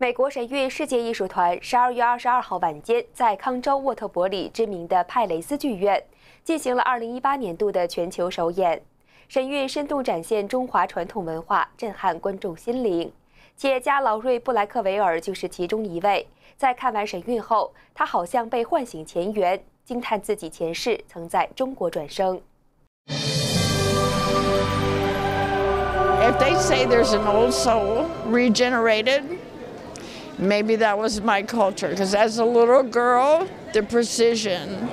美国神韵世界艺术团十二月二十二号晚间在康州沃特伯里知名的派雷斯剧院进行了二零一八年度的全球首演。神韵深度展现中华传统文化，震撼观众心灵。企业家劳瑞·布莱克维尔就是其中一位。在看完神韵后，他好像被唤醒前缘，惊叹自己前世曾在中国转生。If they say there's an old soul regenerated. Maybe that was my culture because as a little girl the precision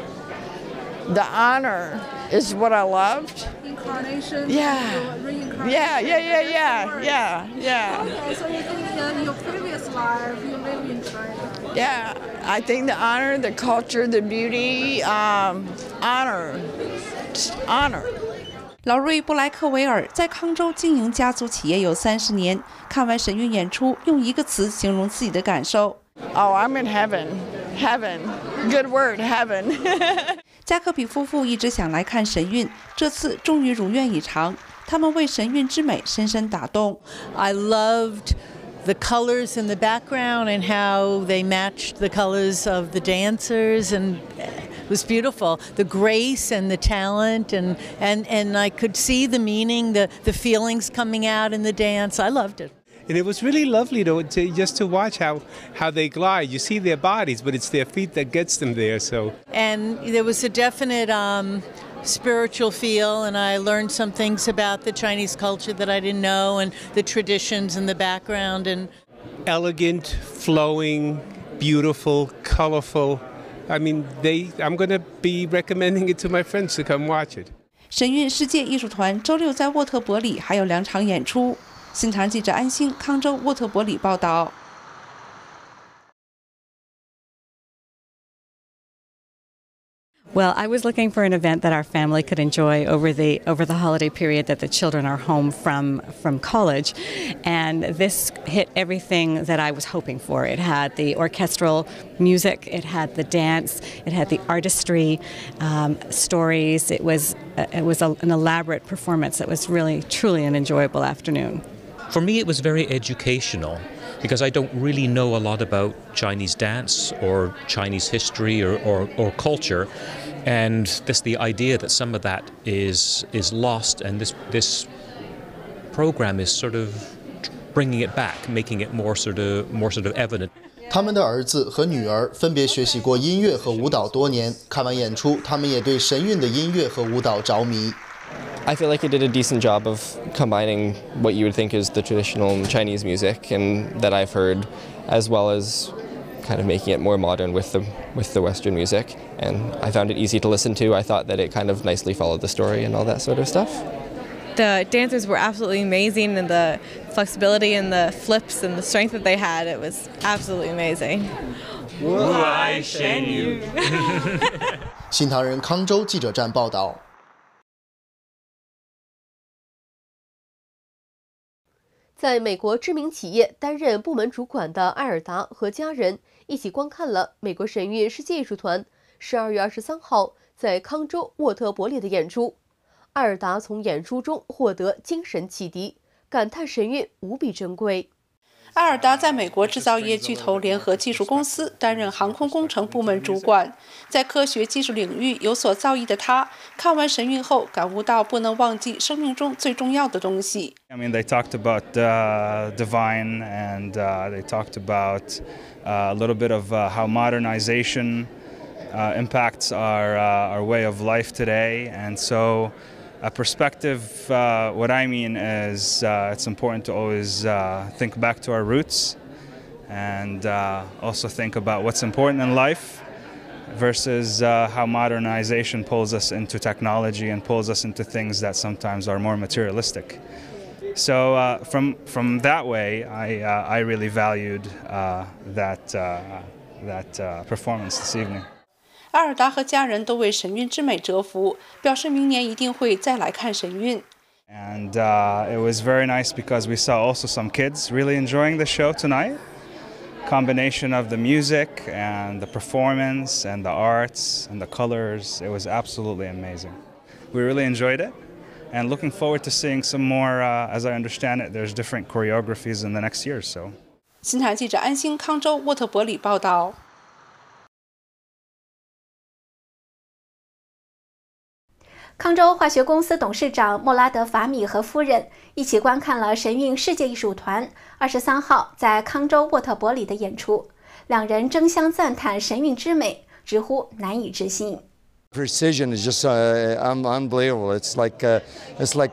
the honor is what i loved. Incarnation? Yeah. Yeah yeah yeah yeah yeah yeah. Okay so you think in your previous life you live in china yeah i think the honor the culture the beauty um, honor. Honor 劳瑞·布莱克维尔在康州经营家族企业有三十年。看完神韵演出，用一个词形容自己的感受：“Oh, I'm in heaven, heaven, good word, heaven。”加克比夫妇一直想来看神韵，这次终于如愿以偿。他们为神韵之美深深打动。I loved the colors in the background and how they matched the colors of the dancers and. it was beautiful. The grace and the talent, and, and, and I could see the meaning, the, the feelings coming out in the dance. I loved it. And it was really lovely to, to just to watch how, how they glide. You see their bodies, but it's their feet that gets them there. So and there was a definite um, spiritual feel, and I learned some things about the Chinese culture that I didn't know, and the traditions and the background, and elegant, flowing, beautiful, colorful. I mean, they. I'm going to be recommending it to my friends to come watch it. 神韵世界艺术团周六在沃特伯里还有两场演出。新唐记者安心，康州沃特伯里报道。Well, I was looking for an event that our family could enjoy over the over the holiday period that the children are home from from college, and this hit everything that I was hoping for. It had the orchestral music, it had the dance, it had the artistry, um, stories. It was it was a, an elaborate performance. It was really truly an enjoyable afternoon. For me, it was very educational because I don't really know a lot about Chinese dance or Chinese history or, or, or culture and this the idea that some of that is is lost and this this program is sort of bringing it back making it more sort of more sort of evident 他们的儿子和女儿分别学习过音乐和舞蹈多年，看完演出，他们也对神韵的音乐和舞蹈着迷。 I feel like it did a decent job of combining what you would think is the traditional Chinese music and that I've heard, as well as kind of making it more modern with the with the Western music. And I found it easy to listen to. I thought that it kind of nicely followed the story and all that sort of stuff. The dancers were absolutely amazing, and the flexibility and the flips and the strength that they had, it was absolutely amazing. 我爱 Shen Yun。新唐人康州记者站报道。在美国知名企业担任部门主管的艾尔达和家人一起观看了美国神韵世界艺术团十二月二十三号在康州沃特伯里的演出。艾尔达从演出中获得精神启迪，感叹神韵无比珍贵。埃尔达在美国制造业巨头联合技术公司担任航空工程部门主管，在科学技术领域有所造诣的他，看完神韵后感悟到不能忘记生命中最重要的东西。I mean, they talked about the divine, and they talked about a little bit of how modernization impacts our our way of life today, and so. a perspective, uh, what I mean is uh, it's important to always uh, think back to our roots and uh, also think about what's important in life versus uh, how modernization pulls us into technology and pulls us into things that sometimes are more materialistic. So uh, from from that way, I I really valued that that performance this evening. 阿尔达和家人都为神韵之美折服，表示明年一定会再来看神韵。And uh, it was very nice because we saw also some kids really enjoying the show tonight. Combination of the music and the performance and the arts and the colors, it was absolutely amazing. We really enjoyed it and looking forward to seeing some more. Uh, as I understand it, there's different choreographies in the next year, so. 新台记者安心康州沃特伯里报道。 康州化学公司董事长莫拉德·法米和夫人一起观看了神韵世界艺术团二十三号在康州沃特伯里的演出，两人争相赞叹神韵之美，直呼难以置信。precision is just uh, unbelievable. It's like uh, it's like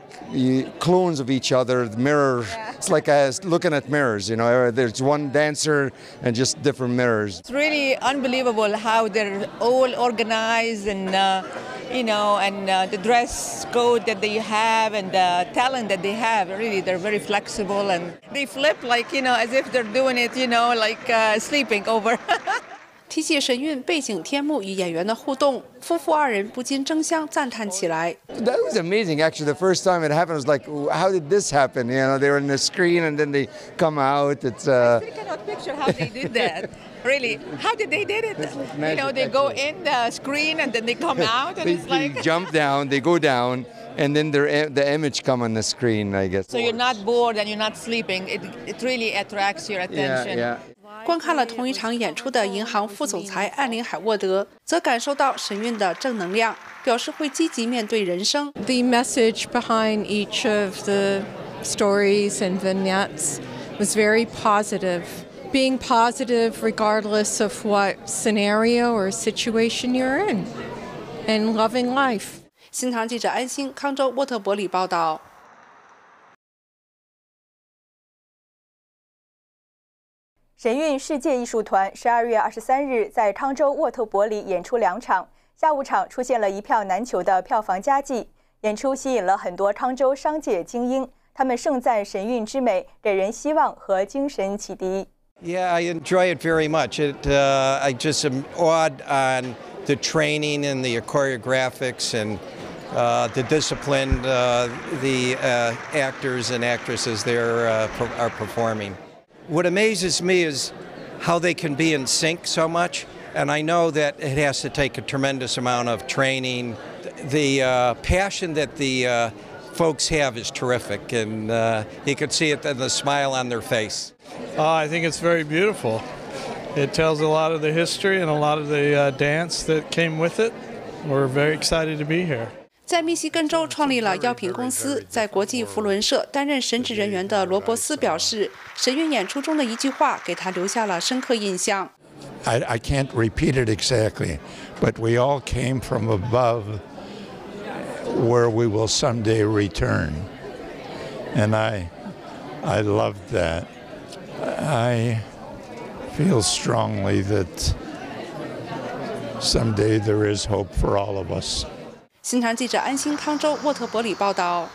clones of each other. Mirrors. It's like uh, looking at mirrors. You know, there's one dancer and just different mirrors. It's really unbelievable how they're all organized and. Uh, you know, and uh, the dress code that they have and the talent that they have, really, they're very flexible and they flip like, you know, as if they're doing it, you know, like uh, sleeping over. 提起神韵背景天幕与演员的互动，夫妇二人不禁争相赞叹起来。That was amazing. Actually, the first time it happened was like, how did this happen? You know, they were in the screen and then they come out. It's. Uh... I cannot picture how they did that. Really, how did they did it? You know, they go in the screen and then they come out, and they, it's like they jump down, they go down, and then their the image come on the screen. I guess. So you're not bored and you're not sleeping. It it really attracts your attention. Yeah, yeah. 观看了同一场演出的银行副总裁艾琳·海沃德则感受到神韵的正能量，表示会积极面对人生。The message behind each of the stories and vignettes was very positive. Being positive regardless of what scenario or situation you're in, and loving life. 新唐记者安心，康州沃特伯里报道。神韵世界艺术团十二月二十三日在康州沃特伯里演出两场，下午场出现了一票难求的票房佳绩，演出吸引了很多康州商界精英，他们盛赞神韵之美，给人希望和精神启迪。Yeah, I enjoy it very much. It uh, I just am awed on the training and the choreographics and uh, the discipline uh, the uh, actors and actresses there uh, are performing. What amazes me is how they can be in sync so much, and I know that it has to take a tremendous amount of training. The uh, passion that the folks have is terrific, and uh, you can see it in the smile on their face. Uh, I think it's very beautiful. It tells a lot of the history and a lot of the uh, dance that came with it. We're very excited to be here. 在密西根州创立了药品公司，在国际福伦社担任神职人员的罗伯斯表示，神韵演出中的一句话给他留下了深刻印象。I, I can't repeat it exactly, but we all came from above where we will someday return. And I, I loved that. I feel strongly that someday there is hope for all of us. 新唐记者安心康州沃特伯里报道。